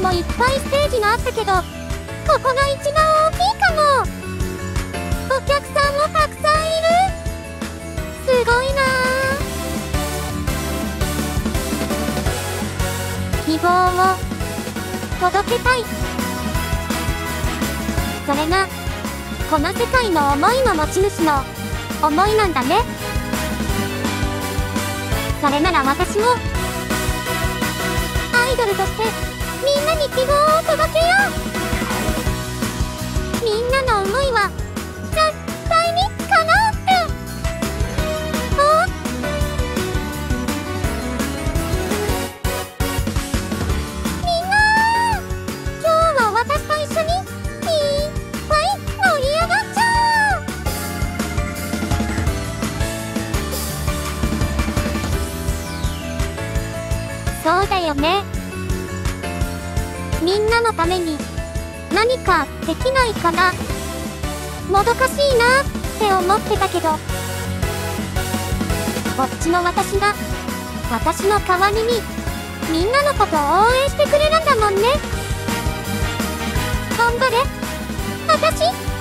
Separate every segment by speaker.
Speaker 1: もいっぱいステージがあったけど、ここが一番大きいかも。お客さんもたくさんいる。すごいな希望を届けたい。それが、この世界の思いの持ち主の思いなんだね。それなら私も、アイドルとしてよね。みんなのために何かできないかな。もどかしいなって思ってたけど、こっちの私が、私の代わりに、みんなのことを応援してくれるんだもんね。頑張れ、私。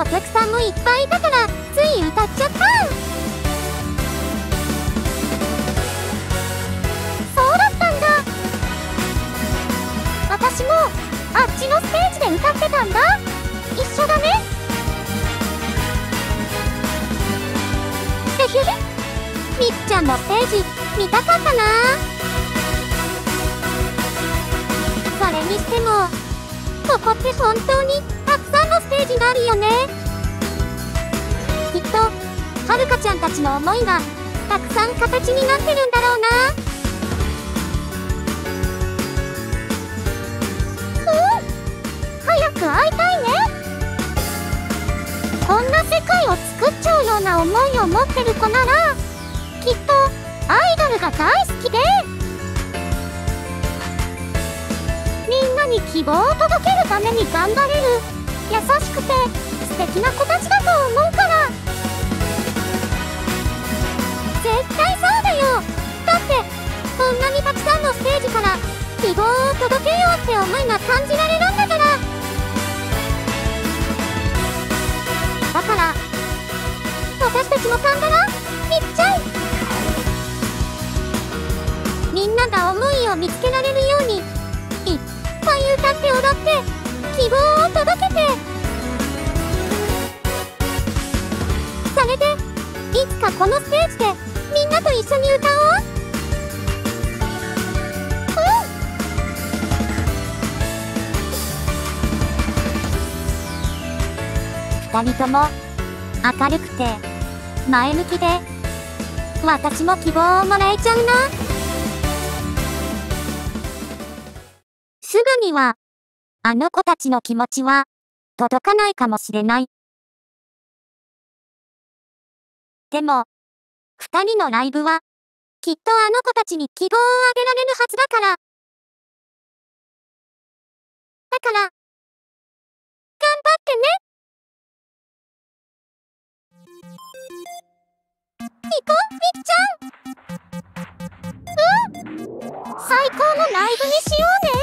Speaker 1: お客さんもいっぱいいたから、つい歌っちゃった。そうだったんだ。私もあっちのステージで歌ってたんだ。一緒だね。へへへ。みっちゃんのステージ見たかったな。それにしてもここって本当にたくさんのステージがあるよね。きっとはるかちゃんたちの思いがたくさん形になってるんだろうな。うん。早く会いたいね。こんな世界を作っちゃうような思いを持ってる子ならきっとアイドルが大好きで。みんなに希望を届けるために頑張れる。優しくて素敵な子たちだと思うから。絶対そうだよ。だってこんなにたくさんのステージから希望を届けようって思いが感じられるんだから。だから私たちも頑張ろうみっちゃんみんなが思いを見つけられるようにいっぱい歌って踊って希望を届けて。それでいつかこのステージでみんなと一緒に歌おう。うん。二人とも明るくて前向きで私も希望をもらえちゃうな。すぐにはあの子たちの気持ちは届かないかもしれない。でも二人のライブはきっとあの子たちに希望をあげられるはずだから。だから頑張ってね。行こうみっちゃん。うん。最高のライブにしようね。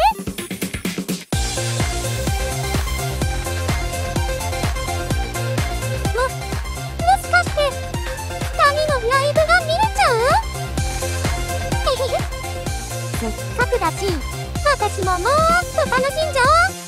Speaker 1: 私ももっと楽しんじゃおう。